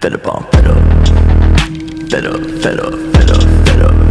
Fed up on fed up. Fed up, fed up.